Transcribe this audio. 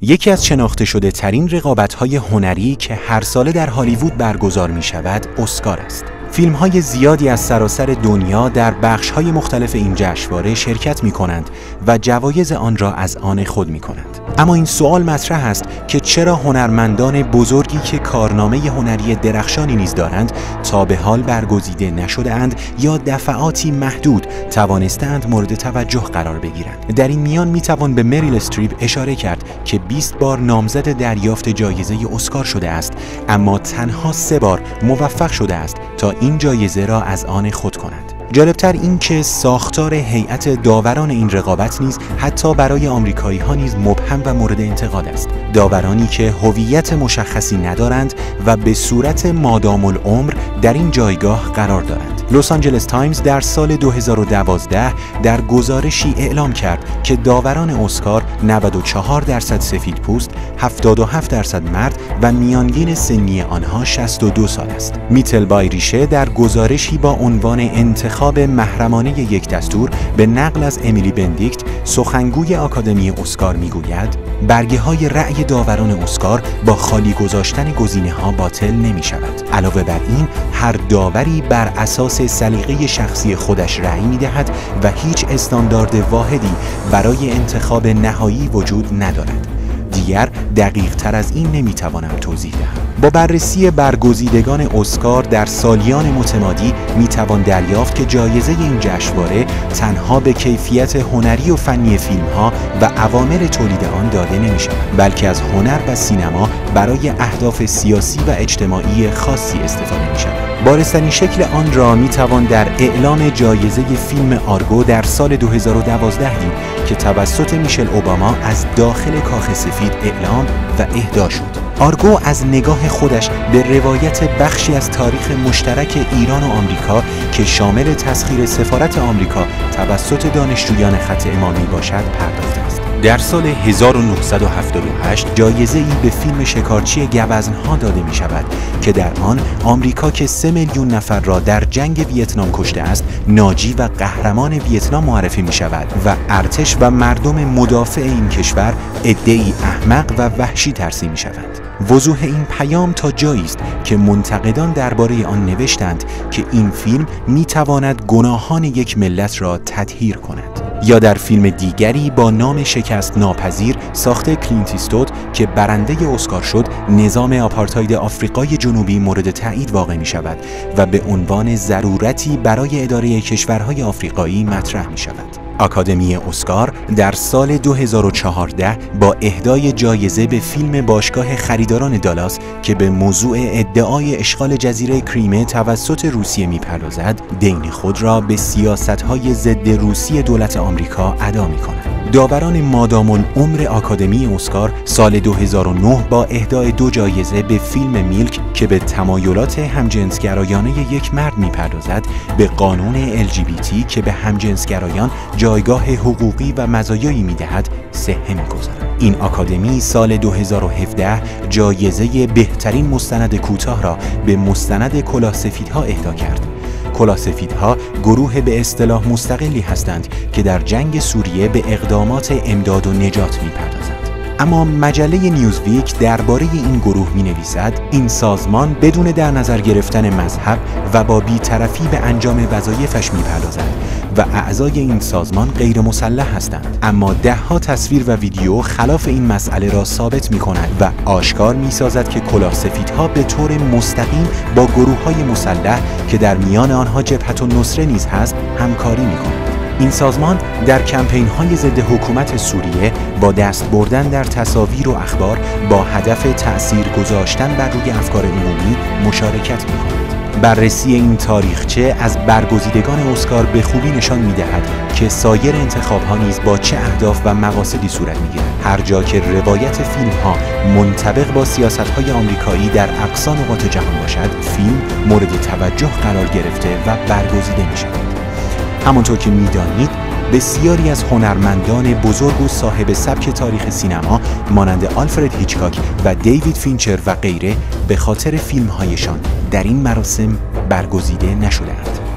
یکی از شناخته شده ترین رقابت های هنری که هر ساله در هالیوود برگزار می شود اسکار است. فیلم های زیادی از سراسر دنیا در بخش های مختلف این جشنواره شرکت می کنند و جوایز آن را از آن خود می کنند. اما این سوال مطرح است که چرا هنرمندان بزرگی که کارنامه هنری درخشانی نیز دارند تا به حال برگزیده نشده اند یا دفعاتی محدود توانستند مورد توجه قرار بگیرند در این میان می توان به مریل استریپ اشاره کرد که 20 بار نامزد دریافت جایزه اسکار شده است اما تنها سه بار موفق شده است تا این جایزه را از آن خود کند جالبتر این که ساختار هیئت داوران این رقابت نیز حتی برای آمریکایی ها نیز مبهم و مورد انتقاد است. داورانی که هویت مشخصی ندارند و به صورت مادام العمر در این جایگاه قرار دارند. لس آنجلس تایمز در سال 2012 در گزارشی اعلام کرد که داوران اسکار 94 درصد سفید پوست، 77 درصد مرد و میانگین سنی آنها 62 سال است. میتل بایریشه در گزارشی با عنوان انتخاب محرمانه یک دستور به نقل از امیلی بندیکت سخنگوی آکادمی اسکار می‌گوید برگه های رأی داوران اسکار با خالی گذاشتن گزینه ها باطل نمی شود. علاوه بر این هر داوری بر اساس سلیقه شخصی خودش رأی می دهد و هیچ استاندارد واحدی برای انتخاب نهایی وجود ندارد. دیگر دقیق تر از این نمی‌توانم توضیح دهم. با بررسی برگزیدگان اسکار در سالیان متمادی می‌توان دریافت که جایزه این جشنواره تنها به کیفیت هنری و فنی فیلم ها و عوامل تولید آن داده نمی شود بلکه از هنر و سینما برای اهداف سیاسی و اجتماعی خاصی استفاده می شود بارستنی شکل آن را می توان در اعلام جایزه فیلم آرگو در سال 2012 دید. که توسط میشل اوباما از داخل کاخ سفید اعلام و اهدا شد. آرگو از نگاه خودش به روایت بخشی از تاریخ مشترک ایران و آمریکا که شامل تسخیر سفارت آمریکا توسط دانشجویان خط امامی باشد پرداخته. در سال 1978 جایزه ای به فیلم شکارچی گوزنها داده می شود که در آن آمریکا که سه میلیون نفر را در جنگ ویتنام کشته است ناجی و قهرمان ویتنام معرفی می شود و ارتش و مردم مدافع این کشور ادعی احمق و وحشی ترسی می شود. وضوح این پیام تا جایی است که منتقدان درباره آن نوشتند که این فیلم می تواند گناهان یک ملت را تطهیر کند. یا در فیلم دیگری با نام شکست ناپذیر ساخته کلینتیستود که برنده اسکار شد نظام آپارتاید آفریقای جنوبی مورد تایید واقع می شود و به عنوان ضرورتی برای اداره کشورهای آفریقایی مطرح می شود. آکادمی اسکار در سال 2014 با اهدای جایزه به فیلم باشگاه خریداران دالاس که به موضوع ادعای اشغال جزیره کریمه توسط روسیه می‌پردازد دین خود را به سیاستهای ضد روسی دولت آمریکا ادا می کند. داوران مادام عمر آکادمی اسکار سال 2009 با اهدای دو جایزه به فیلم میلک که به تمایلات همجنسگرایانه یک مرد می‌پردازد به قانون LGBT که به همجنسگرایان جایگاه حقوقی و مزایایی می‌دهد سهه می‌گذارد. این آکادمی سال 2017 جایزه بهترین مستند کوتاه را به مستند کلاه سفیدها اهدا کرد. کلاسفیدها گروه به اصطلاح مستقلی هستند که در جنگ سوریه به اقدامات امداد و نجات می‌پردازند. اما مجله نیوزویک درباره این گروه می نویسد این سازمان بدون در نظر گرفتن مذهب و با بیطرفی به انجام وظایفش می پردازد و اعضای این سازمان غیر مسلح هستند. اما دهها تصویر و ویدیو خلاف این مسئله را ثابت می کند و آشکار می سازد که کلاه سفیدها به طور مستقیم با گروه های مسلح که در میان آنها جبهت و نصره نیز هست همکاری می کند این سازمان در کمپین های ضد حکومت سوریه با دست بردن در تصاویر و اخبار با هدف تأثیر گذاشتن بر روی افکار عمومی مشارکت می بررسی این تاریخچه از برگزیدگان اسکار به خوبی نشان می دهد که سایر انتخاب ها نیز با چه اهداف و مقاصدی صورت می گیرد. هر جا که روایت فیلم ها منطبق با سیاست های آمریکایی در اقصا نقاط جهان باشد فیلم مورد توجه قرار گرفته و برگزیده می شود. همانطور که می‌دانید بسیاری از هنرمندان بزرگ و صاحب سبک تاریخ سینما مانند آلفرد هیچکاک و دیوید فینچر و غیره به خاطر فیلمهایشان در این مراسم برگزیده نشدهاند.